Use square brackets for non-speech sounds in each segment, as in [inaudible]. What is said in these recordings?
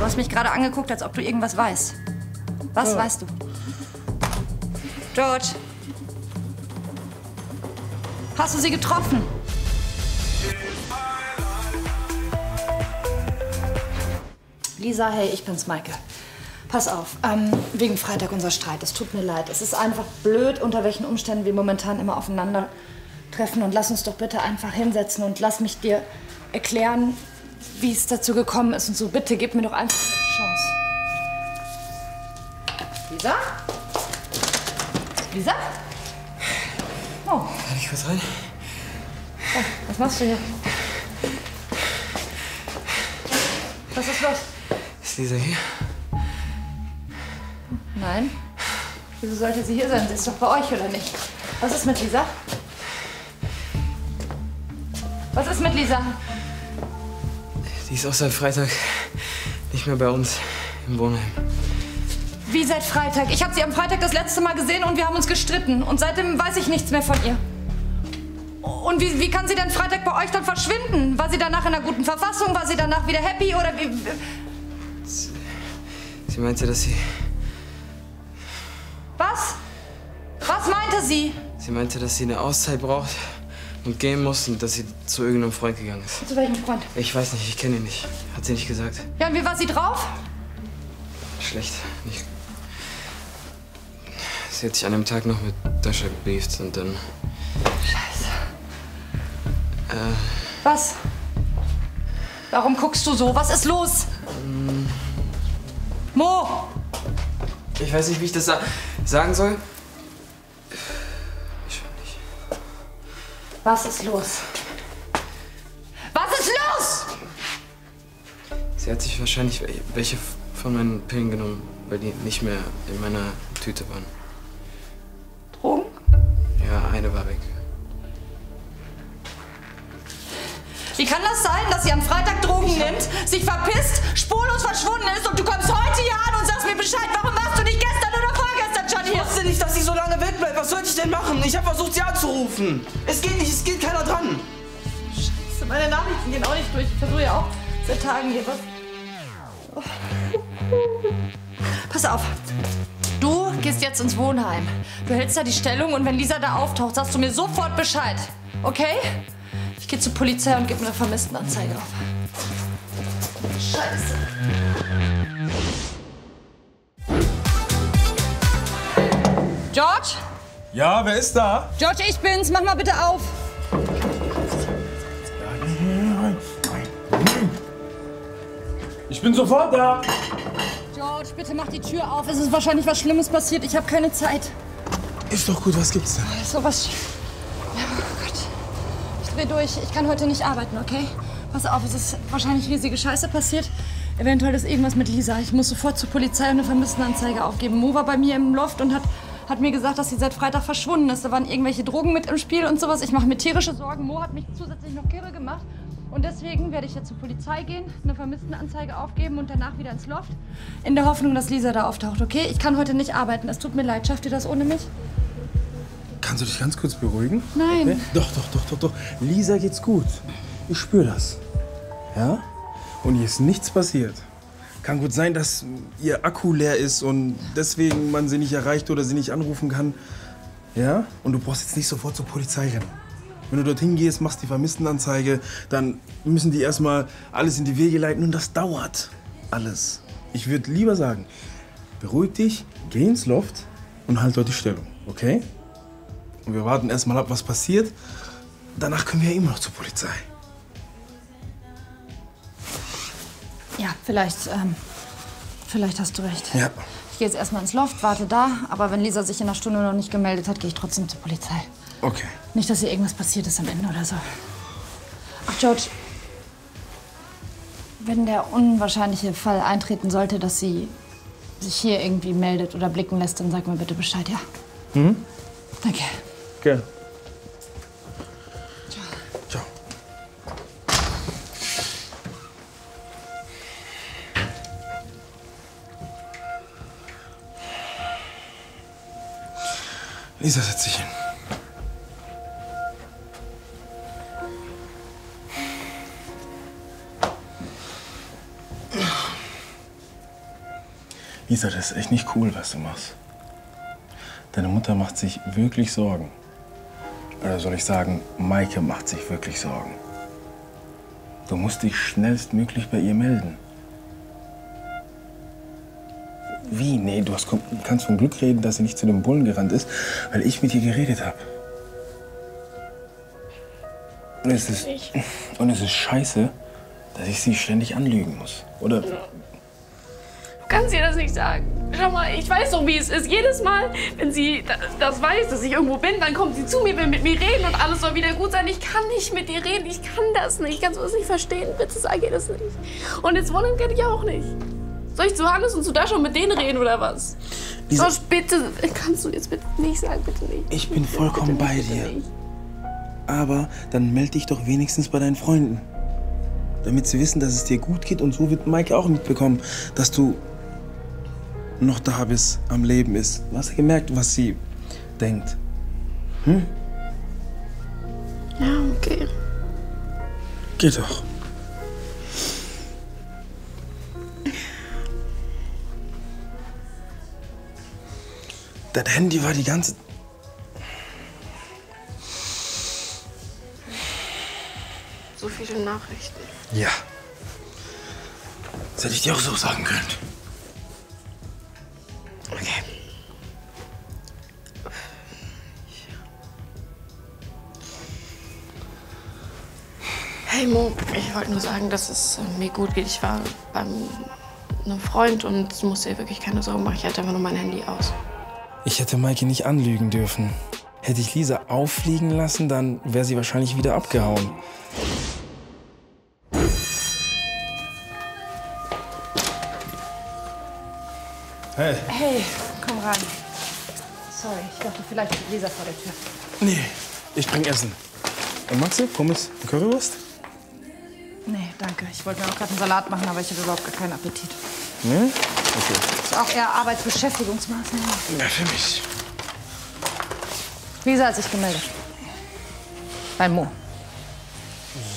Du hast mich gerade angeguckt, als ob du irgendwas weißt. Was weißt du? George. Hast du sie getroffen? Lisa, hey, ich bin's, Maike. Pass auf, ähm, wegen Freitag unser Streit. Es tut mir leid. Es ist einfach blöd, unter welchen Umständen wir momentan immer aufeinandertreffen. Und lass uns doch bitte einfach hinsetzen und lass mich dir erklären, wie es dazu gekommen ist und so. Bitte, gib mir doch einfach eine Chance. Lisa? Lisa? Oh, Kann ich kurz rein? oh, was machst du hier? Was ist los? Ist Lisa hier? Nein. Wieso sollte sie hier sein? Sie ist doch bei euch, oder nicht? Was ist mit Lisa? Was ist mit Lisa? Die ist auch seit Freitag nicht mehr bei uns im Wohnheim. Wie seit Freitag? Ich habe sie am Freitag das letzte Mal gesehen und wir haben uns gestritten. Und seitdem weiß ich nichts mehr von ihr. Und wie, wie kann sie denn Freitag bei euch dann verschwinden? War sie danach in einer guten Verfassung? War sie danach wieder happy? Oder wie. Sie meinte, dass sie. Was? Was meinte sie? Sie meinte, dass sie eine Auszeit braucht und gehen muss und dass sie zu irgendeinem Freund gegangen ist. Zu welchem Freund? Ich weiß nicht, ich kenne ihn nicht. Hat sie nicht gesagt. Ja, und wie war sie drauf? Schlecht. Nicht. Sie hat sich an dem Tag noch mit Dasha gebrieft und dann. Scheiße. Äh, Was? Warum guckst du so? Was ist los? Mo! ich weiß nicht, wie ich das sa sagen soll. Was ist los? Was ist los? Sie hat sich wahrscheinlich wel- welche von meinen Pillen genommen, weil die nicht mehr in meiner Tüte waren. Drogen? Ja, eine war weg. Wie kann das sein, dass sie am Freitag Drogen nimmt, sich verpisst, spurlos verschwunden ist und du kommst heute hier an und sagst mir Bescheid? Warum warst du nicht gestern oder vorgestern schon Ich hier? wusste nicht, dass sie so lange wegbleibt. Was sollte ich denn machen? Ich habe versucht, sie anzurufen. Es geht nicht, es geht keiner dran. Scheiße, meine Nachrichten gehen auch nicht durch. Ich versuche ja auch seit Tagen hier was. Oh. Pass auf. Du gehst jetzt ins Wohnheim. Du hältst da die Stellung und wenn Lisa da auftaucht, sagst du mir sofort Bescheid. Okay? Ich gehe zur Polizei und gebe eine Vermisstenanzeige auf. Scheiße. George? Ja, wer ist da? George, ich bin's. Mach mal bitte auf. Ich bin sofort da. George, bitte mach die Tür auf. Es ist wahrscheinlich was Schlimmes passiert. Ich habe keine Zeit. Ist doch gut, was gibt's denn? So was. Ja, oh Gott. Ich dreh durch. Ich kann heute nicht arbeiten, okay? Pass auf, es ist wahrscheinlich riesige Scheiße passiert. Eventuell ist irgendwas mit Lisa. Ich muss sofort zur Polizei und eine Vermisstenanzeige aufgeben. Mo war bei mir im Loft und hat, hat mir gesagt, dass sie seit Freitag verschwunden ist. Da waren irgendwelche Drogen mit im Spiel und sowas. Ich mache mir tierische Sorgen. Mo hat mich zusätzlich noch kirre gemacht. Und deswegen werde ich jetzt zur Polizei gehen, eine Vermisstenanzeige aufgeben und danach wieder ins Loft. In der Hoffnung, dass Lisa da auftaucht, okay? Ich kann heute nicht arbeiten. Es tut mir leid. Schafft ihr das ohne mich? Kannst du dich ganz kurz beruhigen? Nein. Okay? Doch, doch, doch, doch, doch. Lisa geht's gut. Ich spüre das. Ja? Und ihr ist nichts passiert. Kann gut sein, dass ihr Akku leer ist und deswegen man sie nicht erreicht oder sie nicht anrufen kann. Ja? Und du brauchst jetzt nicht sofort zur Polizei rennen. Wenn du dorthin gehst, machst die Vermisstenanzeige, dann müssen die erstmal alles in die Wege leiten und das dauert alles. Ich würde lieber sagen, beruhig dich, geh ins Loft und halt dort die Stellung, okay? Und wir warten erstmal ab, was passiert. Danach können wir ja immer noch zur Polizei. Ja, vielleicht, ähm, vielleicht hast du recht. Ja. Ich gehe jetzt erstmal ins Loft, warte da. Aber wenn Lisa sich in einer Stunde noch nicht gemeldet hat, gehe ich trotzdem zur Polizei. Okay. Nicht, dass ihr irgendwas passiert ist am Ende oder so. Ach, George. Wenn der unwahrscheinliche Fall eintreten sollte, dass sie sich hier irgendwie meldet oder blicken lässt, dann sag mir bitte Bescheid, ja? Mhm. Danke. Ciao. Lisa, setz dich hin. Lisa, das ist echt nicht cool, was du machst. Deine Mutter macht sich wirklich Sorgen. Oder soll ich sagen, Maike macht sich wirklich Sorgen. Du musst dich schnellstmöglich bei ihr melden. Wie? Nee, du hast, kannst von Glück reden, dass sie nicht zu dem Bullen gerannt ist, weil ich mit ihr geredet habe. Und es ist, und es ist scheiße, dass ich sie ständig anlügen muss. Oder? Du kannst ihr das nicht sagen. Schau mal, ich weiß doch, wie es ist. Jedes Mal, wenn sie das weiß, dass ich irgendwo bin, dann kommt sie zu mir, will mit mir reden und alles soll wieder gut sein. Ich kann nicht mit ihr reden. Ich kann das nicht. Kannst du das nicht verstehen? Bitte sag ihr das nicht. Und jetzt Wohnung kenne ich auch nicht. Soll ich zu Hannes und zu Dasha mit denen reden oder was? Lisa- Josh, bitte, kannst du jetzt bitte nicht sagen, bitte nicht. Ich bin vollkommen Bitte bei bitte dir. Aber dann melde dich doch wenigstens bei deinen Freunden. Damit sie wissen, dass es dir gut geht und so wird Maike auch mitbekommen, dass du noch da bist, am Leben ist. Du hast ja gemerkt, was sie denkt. Ja, okay. Geht doch. Dein Handy war die ganze... So viele Nachrichten. Ja. Das hätte ich dir auch so sagen können. Hey Mo, ich wollte nur sagen, dass es äh, mir gut geht. Ich war beim einem Freund und musste dir wirklich keine Sorgen machen. Ich hatte einfach nur mein Handy aus. Ich hätte Maike nicht anlügen dürfen. Hätte ich Lisa auffliegen lassen, dann wäre sie wahrscheinlich wieder abgehauen. Hey. Hey, komm rein. Sorry, ich dachte vielleicht Lisa vor der Tür. Nee, ich bring Essen. Und du Pommes und Currywurst? Nee, danke. Ich wollte mir auch gerade einen Salat machen, aber ich habe überhaupt gar keinen Appetit. Ne? Okay. Das ist auch eher Arbeitsbeschäftigungsmaßnahme. Ja, für mich. Lisa hat sich gemeldet. Bei Mo.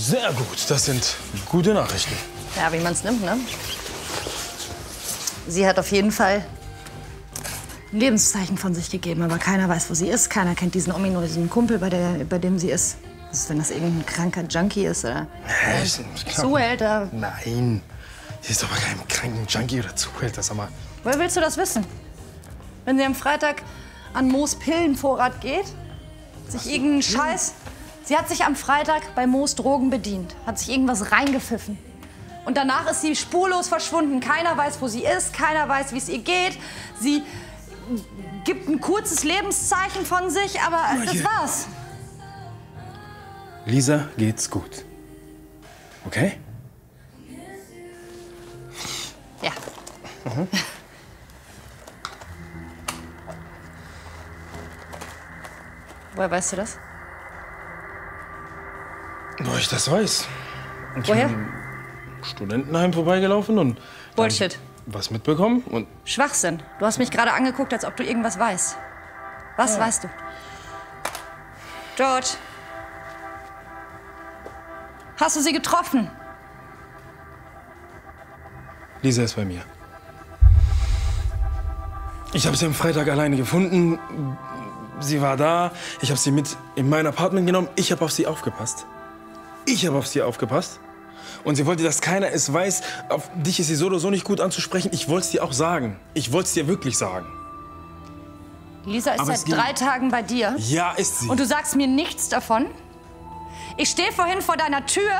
Sehr gut, das sind gute Nachrichten. Ja, wie man es nimmt, ne? Sie hat auf jeden Fall ein Lebenszeichen von sich gegeben, aber keiner weiß, wo sie ist. Keiner kennt diesen ominösen Kumpel, bei, der, bei dem sie ist. Was ist, wenn das irgendein kranker Junkie ist oder Hä? ist klar. Zuhälter? Nein. Sie ist doch bei keinem kranken Junkie oder Zuhälter, sag mal. Woher willst du das wissen? Wenn sie am Freitag an Moos Pillenvorrat geht, sich irgendeinen Scheiß. Sie hat sich am Freitag bei Moos Drogen bedient, hat sich irgendwas reingepfiffen. Und danach ist sie spurlos verschwunden. Keiner weiß, wo sie ist, keiner weiß, wie es ihr geht. Sie gibt ein kurzes Lebenszeichen von sich, aber das war's. Lisa geht's gut. Okay? Ja. Woher weißt du das? Wo ich das weiß. Ich Woher? bin im Studentenheim vorbeigelaufen und Bullshit. was mitbekommen und Schwachsinn. Du hast mich gerade angeguckt, als ob du irgendwas weißt. Was weißt du? George. Hast du sie getroffen? Lisa ist bei mir. Ich habe sie am Freitag alleine gefunden. Sie war da. Ich habe sie mit in mein Apartment genommen. Ich habe auf sie aufgepasst. Ich habe auf sie aufgepasst. Und sie wollte, dass keiner es weiß. Auf dich ist sie so oder so nicht gut anzusprechen. Ich wollte es dir auch sagen. Ich wollte es dir wirklich sagen. Lisa ist Aber seit drei Tagen bei dir. Ja, ist sie. Und du sagst mir nichts davon? Ich stehe vorhin vor deiner Tür,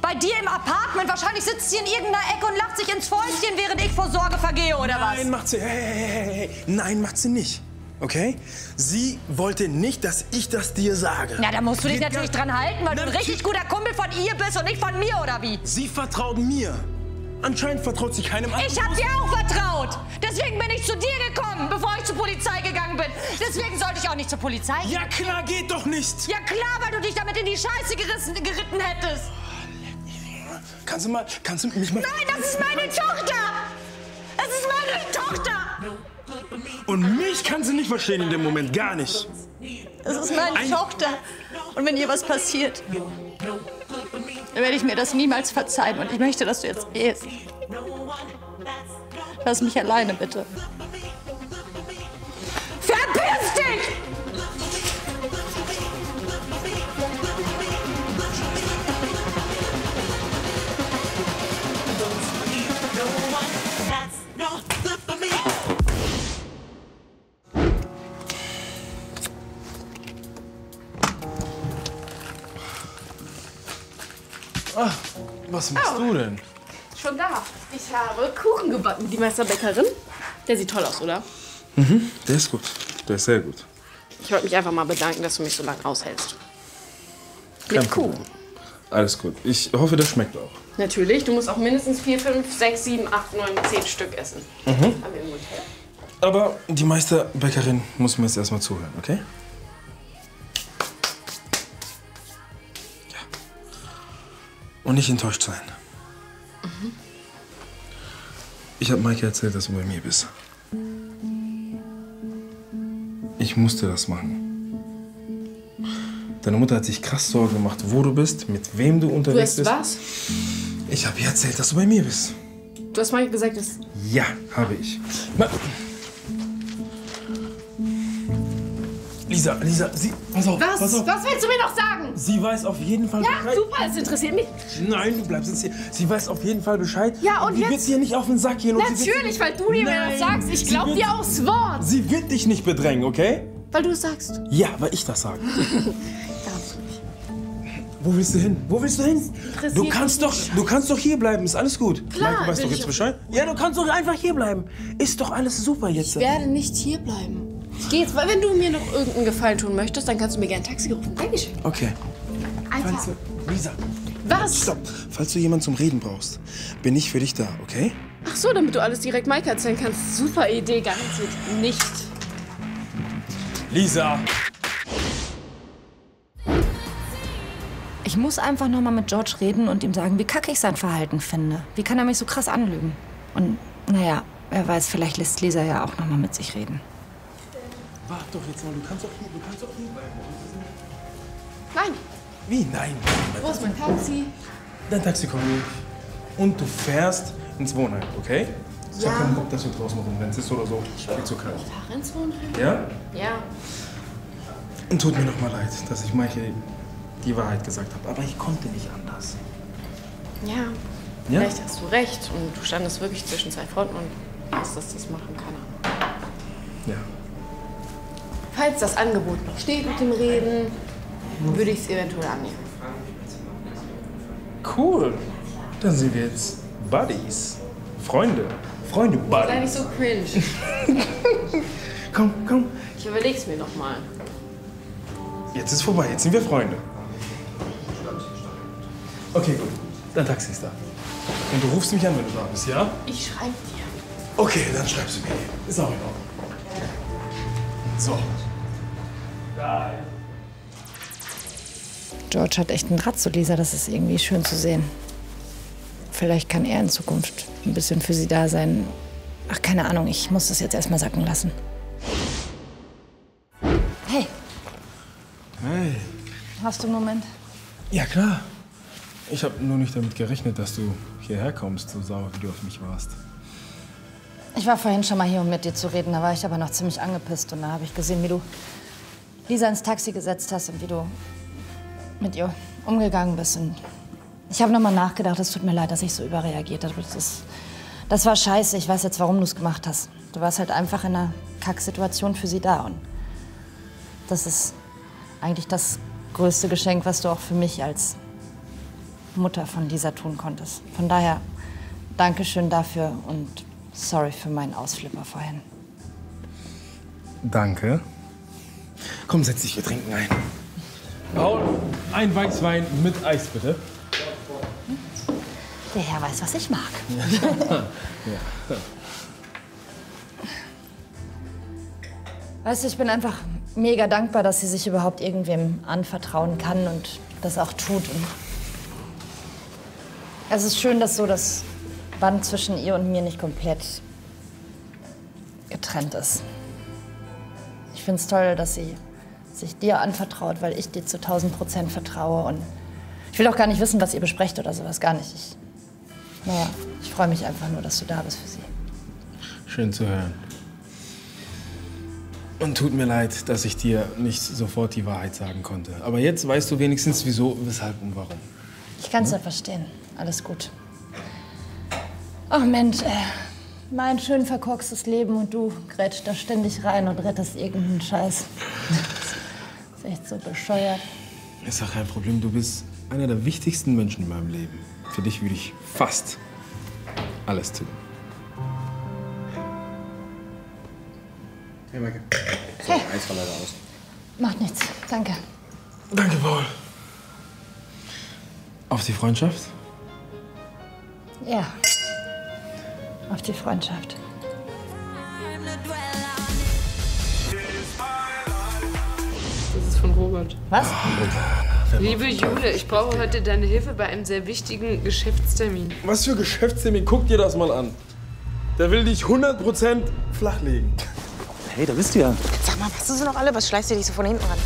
bei dir im Apartment. Wahrscheinlich sitzt sie in irgendeiner Ecke und lacht sich ins Fäustchen, während ich vor Sorge vergehe, oder was? Nein, macht sie. Hey, hey, hey. Nein, macht sie nicht. Okay? Sie wollte nicht, dass ich das dir sage. Ja, da musst du dich Geht natürlich dran halten, weil du ein richtig guter Kumpel von ihr bist und nicht von mir, oder wie? Sie vertraut mir. Anscheinend vertraut sie keinem anderen. Ich hab dir auch vertraut. Deswegen bin ich zu dir gekommen, bevor ich zur Polizei gegangen bin. Deswegen sollte ich auch nicht zur Polizei gehen. Ja klar, geht doch nicht. Ja klar, weil du dich damit in die Scheiße gerissen, geritten hättest. Kannst du mal, kannst du mich mal... Nein, das ist meine Tochter. Das ist meine Tochter. Und mich kannst du nicht verstehen in dem Moment, gar nicht. Das ist meine Ein- Tochter. Und wenn ihr was passiert, dann werde ich mir das niemals verzeihen. Und ich möchte, dass du jetzt gehst. Lass mich alleine, bitte. Was machst du denn? Schon da. Ich habe Kuchen gebacken. Die Meisterbäckerin. Der sieht toll aus, oder? Der ist gut. Der ist sehr gut. Ich wollte mich einfach mal bedanken, dass du mich so lange aushältst. Kein Mit Kuchen. Alles gut. Ich hoffe, der schmeckt auch. Natürlich, du musst auch mindestens 4, 5, 6, 7, 8, 9, 10 Stück essen. Hotel. Aber die Meisterbäckerin muss mir jetzt erstmal zuhören, okay? Und nicht enttäuscht sein. Ich habe Maike erzählt, dass du bei mir bist. Ich musste das machen. Deine Mutter hat sich krass Sorgen gemacht, wo du bist, mit wem du Du unterwegs hast bist. was? Ich habe ihr erzählt, dass du bei mir bist. Du hast mal gesagt, dass. Ja, habe ich. Na. Lisa, Lisa, sie. Pass auf, Was? pass auf. Was willst du mir noch sagen? Sie weiß auf jeden Fall Ja, Bescheid. super, es interessiert mich. Nein, du bleibst jetzt hier. Sie weiß auf jeden Fall Bescheid. Ja, und sie jetzt? wird dir nicht auf den Sack gehen. und Natürlich, weil du mir Nein, das sagst. Ich glaub wird- dir aufs Wort. Sie wird dich nicht bedrängen, okay? Weil du es sagst. Ja, weil ich das sage. [laughs] Wo willst du hin? Wo willst du hin? Du kannst doch, du kannst doch hier bleiben. Ist alles gut. Klar, Maike, weißt doch jetzt. Bescheid? Ja, du kannst doch einfach hier bleiben. Ist doch alles super jetzt. Ich werde nicht hier bleiben. Ich gehe jetzt, weil wenn du mir noch irgendeinen Gefallen tun möchtest, dann kannst du mir gerne ein Taxi rufen. Dankeschön. Okay. Alter. Falls du, Lisa, Was? stopp. Falls du jemanden zum Reden brauchst, bin ich für dich da, okay? Ach so, damit du alles direkt Mike erzählen kannst. Super Idee, garantiert nicht. Lisa. Ich muss einfach noch mal mit George reden und ihm sagen, wie kacke ich sein Verhalten finde. Wie kann er mich so krass anlügen? Und naja, wer weiß, vielleicht lässt Lisa ja auch noch mal mit sich reden. Warte doch jetzt mal, du kannst doch hier, du kannst doch hier bleiben. Nein. Wie? Nein. Wo ist mein Taxi? Dein Taxi kommt nicht. Und du fährst ins Wohnheim, okay? Ich Ja. hab keinen Bock, dass du draußen rumrennst. Ist oder so. Viel zu kalt. Fahr ins Wohnheim? Ja? Ja. Und tut mir noch mal leid, dass ich Maike die Wahrheit gesagt habe. Aber ich konnte nicht anders. Ja. Ja? Vielleicht hast du recht. Und du standest wirklich zwischen zwei Fronten und hast das, das machen kann. Ja. Falls das Angebot noch steht mit dem Reden, würde ich es eventuell annehmen. Cool. Dann sind wir jetzt Buddies. Freunde. Freunde, Sei Buddies. nicht so cringe. [laughs] Komm, komm. Ich überleg's mir noch mal. Jetzt ist vorbei. Jetzt sind wir Freunde. Okay, gut. Dein Taxi ist da. Und du rufst mich an, wenn du da bist, ja? Ich schreibe dir. Okay, dann schreibst du mir. Ist auch in Ordnung. So. George hat echt einen Draht zu Lisa, das ist irgendwie schön zu sehen. Vielleicht kann er in Zukunft ein bisschen für sie da sein. Ach, keine Ahnung, ich muss das jetzt erstmal sacken lassen. Hey, Hey. hast du einen Moment? Ja, klar. Ich habe nur nicht damit gerechnet, dass du hierher kommst, so sauer wie du auf mich warst. Ich war vorhin schon mal hier, um mit dir zu reden, da war ich aber noch ziemlich angepisst und da habe ich gesehen, wie du Lisa ins Taxi gesetzt hast und wie du mit ihr umgegangen bist. Und ich habe nochmal nachgedacht, es tut mir leid, dass ich so überreagiert habe. Das, das war scheiße, ich weiß jetzt, warum du es gemacht hast. Du warst halt einfach in einer Kacksituation für sie da und das ist eigentlich das größte Geschenk, was du auch für mich als Mutter von Lisa tun konntest. Von daher, Dankeschön dafür und sorry für meinen Ausflipper vorhin. Danke. Komm, setz dich, wir trinken ein. Paul, ein Weißwein mit Eis, bitte. Der Herr weiß, was ich mag. [laughs] Weißt du, ich bin einfach mega dankbar, dass sie sich überhaupt irgendwem anvertrauen kann und das auch tut. Und es ist schön, dass so das Band zwischen ihr und mir nicht komplett getrennt ist. Ich finde es toll, dass sie sich dir anvertraut, weil ich dir zu 1000 Prozent vertraue. Und ich will auch gar nicht wissen, was ihr besprecht oder sowas. Gar nicht. Ich, naja, ich freue mich einfach nur, dass du da bist für sie. Schön zu hören. Und tut mir leid, dass ich dir nicht sofort die Wahrheit sagen konnte. Aber jetzt weißt du wenigstens wieso, weshalb und warum. Ich kann es ja verstehen. Alles gut. Ach Mensch, äh, mein schön verkorkstes Leben und du grätschst da ständig rein und rettest irgendeinen Scheiß. Das ist echt so bescheuert. Ist doch kein Problem. Du bist einer der wichtigsten Menschen in meinem Leben. Für dich würde ich fast alles tun. Hey, Maike. So, Eis war leider aus. Macht nichts. Danke. Danke, Paul. Auf die Freundschaft? Ja. Auf die Freundschaft. Robert. Was? Liebe Jule, ich brauche heute deine Hilfe bei einem sehr wichtigen Geschäftstermin. Was für Geschäftstermin? Guck dir das mal an. Der will dich 100% flachlegen. Hey, da bist du ja. Sag mal, was du sie noch alle? Was schleißt du dich so von hinten ran?